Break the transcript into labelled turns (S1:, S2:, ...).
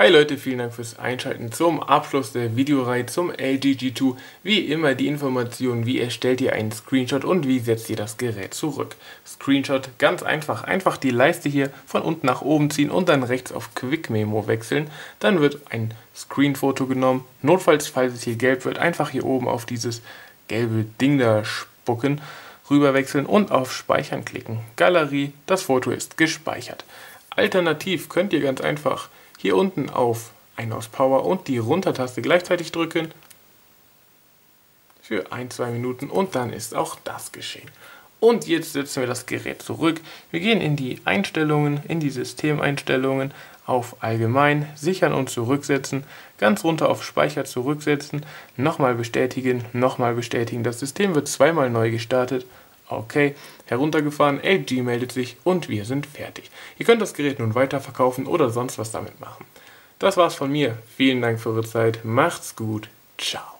S1: Hi Leute, vielen Dank fürs Einschalten zum Abschluss der Videoreihe zum LG G2. Wie immer die Informationen, wie erstellt ihr einen Screenshot und wie setzt ihr das Gerät zurück. Screenshot ganz einfach, einfach die Leiste hier von unten nach oben ziehen und dann rechts auf Quick Memo wechseln. Dann wird ein Screenfoto genommen. Notfalls, falls es hier gelb wird, einfach hier oben auf dieses gelbe Ding da spucken, rüber wechseln und auf Speichern klicken. Galerie, das Foto ist gespeichert. Alternativ könnt ihr ganz einfach hier unten auf ein aus Power und die Runtertaste gleichzeitig drücken für ein, zwei Minuten und dann ist auch das geschehen. Und jetzt setzen wir das Gerät zurück. Wir gehen in die Einstellungen, in die Systemeinstellungen, auf Allgemein, Sichern und Zurücksetzen, ganz runter auf Speicher zurücksetzen, nochmal bestätigen, nochmal bestätigen. Das System wird zweimal neu gestartet Okay, heruntergefahren, LG meldet sich und wir sind fertig. Ihr könnt das Gerät nun weiterverkaufen oder sonst was damit machen. Das war's von mir. Vielen Dank für eure Zeit. Macht's gut. Ciao.